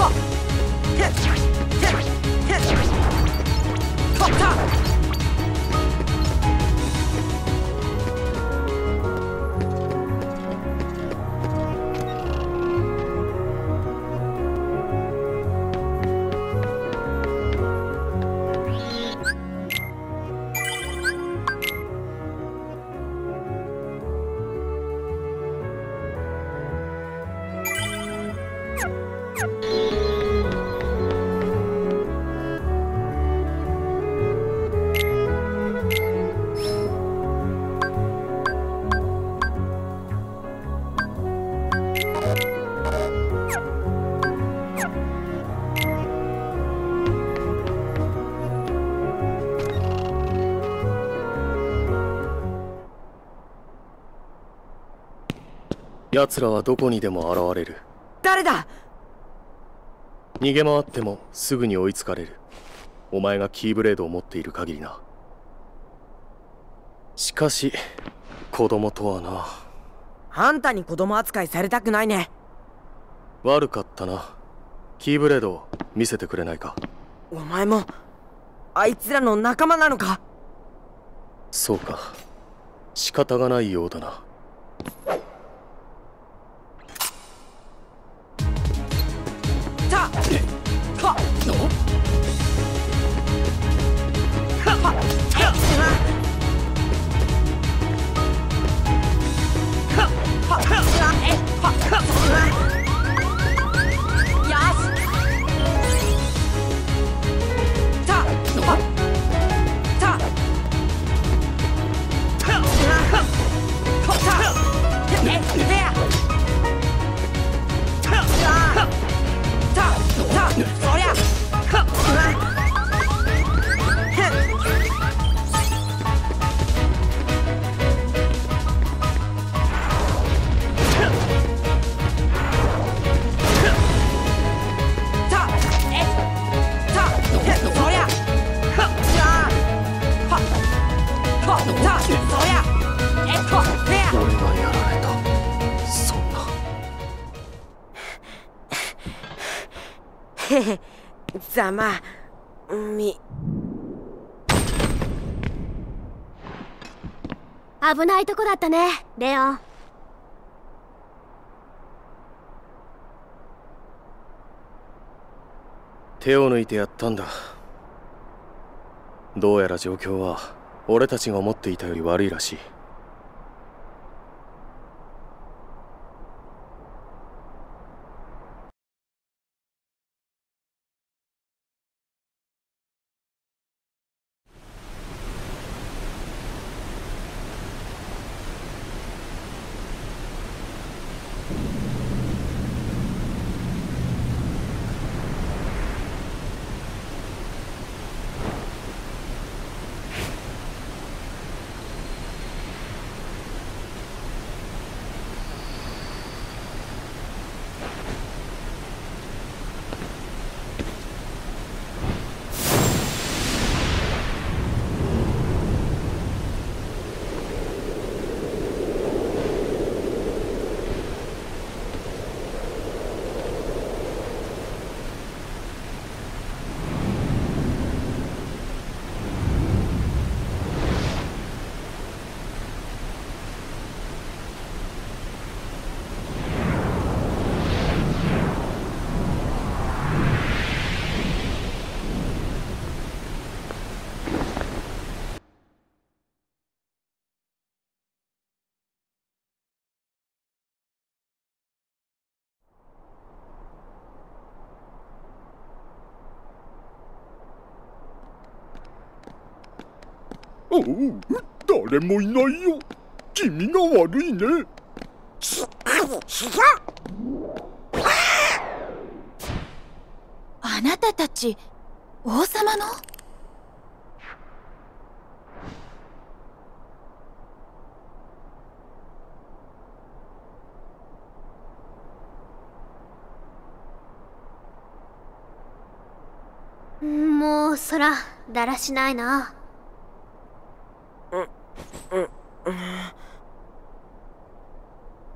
Hop! Hit! Hit! Hit! Hop top! 奴らはどこにでも現れる。誰だ？逃げ回ってもすぐに追いつかれる。お前がキーブレードを持っている限りな。しかし子供とはな。あんたに子供扱いされたくないね。悪かったな。キーブレードを見せてくれないか。お前もあいつらの仲間なのか？そうか。仕方がないようだなざまみ。危ないとこだったねレオン。手を抜いてやったんだ。どうやら状況は俺たちが思っていたより悪いらしいおう誰もいないよ。君が悪いね。あなたたち王様の？もうそらだらしないな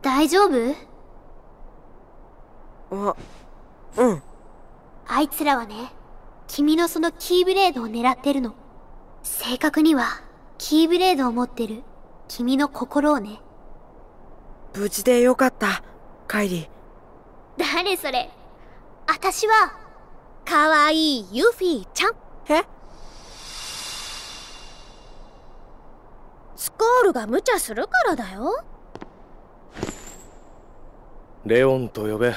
大丈夫？あうん。あいつらはね君のそのキーブレードを狙ってるの。正確にはキーブレードを持ってる君の心をね。無事でよかったカイリ誰それ？私はかわいいユフィちゃん。え？スコールが無茶するからだよ。レオンと呼べ。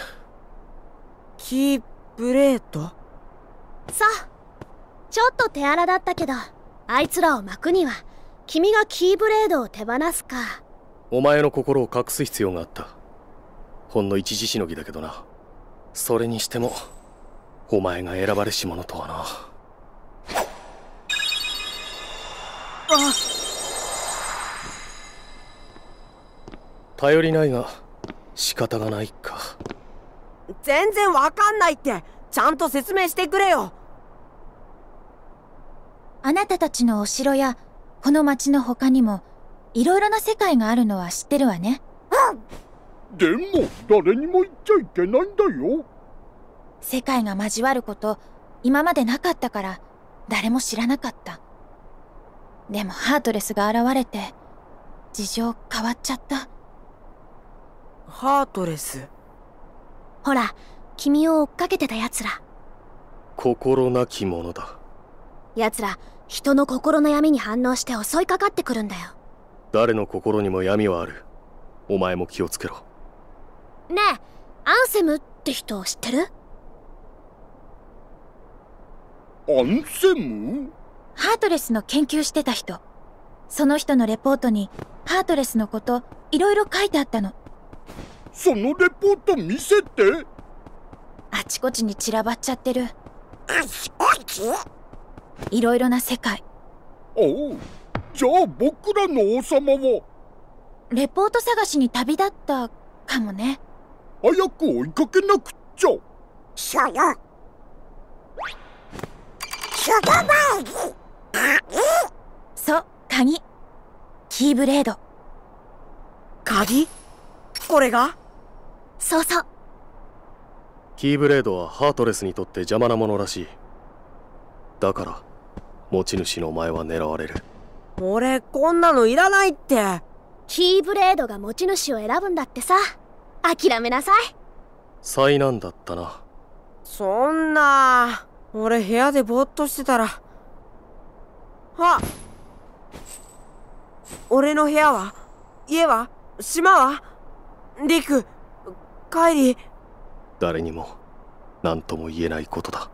キーブレードさあちょっと手荒だったけどあいつらを巻くには君がキーブレードを手放すか。お前の心を隠す必要があった。ほんの一時しのぎだけどな。それにしてもお前が選ばれし者とはな頼りないが仕方がないか。全然わかんないってちゃんと説明してくれよ。あなたたちのお城やこの町の他にもいろいろな世界があるのは知ってるわね。でも誰にも言っちゃいけないんだよ。世界が交わること今までなかったから誰も知らなかった。でもハートレスが現れて事情変わっちゃったハートレス。ほら君を追っかけてた奴ら。心なき者だ。奴ら人の心の闇に反応して襲いかかってくるんだよ。誰の心にも闇はある。お前も気をつけろ。ねえアンセムって人知ってる？アンセム？ハートレスの研究してた人。その人のレポートにハートレスのこといろいろ書いてあったのそのレポート見せて。あちこちに散らばっちゃってる。いろいろな世界。おう。じゃあ僕らの王様は？レポート探しに旅立ったかもね。早く追いかけなくっちゃ。そう鍵。キーブレード。鍵？これが？そうそう。キーブレードはハートレスにとって邪魔なものらしい。だから持ち主のお前は狙われる。俺こんなのいらないって。キーブレードが持ち主を選ぶんだってさ。諦めなさい。災難だったな。そんな俺部屋でぼーっとしてたら。あ俺の部屋は？家は？島は？帰り。誰にも何とも言えないことだ。